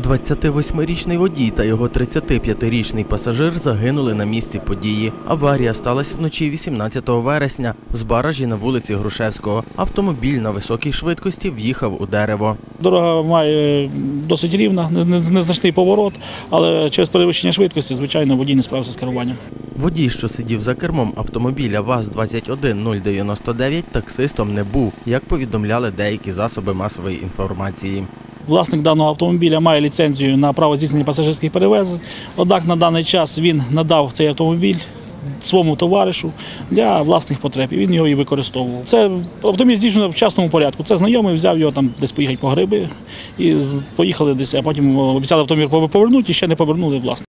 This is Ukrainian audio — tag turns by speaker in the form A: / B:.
A: 28-річний водій та його 35-річний пасажир загинули на місці події. Аварія сталася вночі 18 вересня з баражі на вулиці Грушевського. Автомобіль на високій швидкості в'їхав у дерево.
B: Дорога має досить рівна, не- не- незначний поворот, але через перевищення швидкості, звичайно, водій не справився з керуванням.
A: Водій, що сидів за кермом автомобіля ВАЗ-21099, таксистом не був, як повідомляли деякі засоби масової інформації.
B: Власник даного автомобіля має ліцензію на право здійснення пасажирських перевезень. Однак на даний час він надав цей автомобіль своєму товаришу для власних потреб, і він його і використовував. Це автомобіль здійснено в частному порядку. Це знайомий взяв його там десь поїхати по гриби і поїхали десь, а потім обіцяли автомобіль повернути і ще не повернули власне.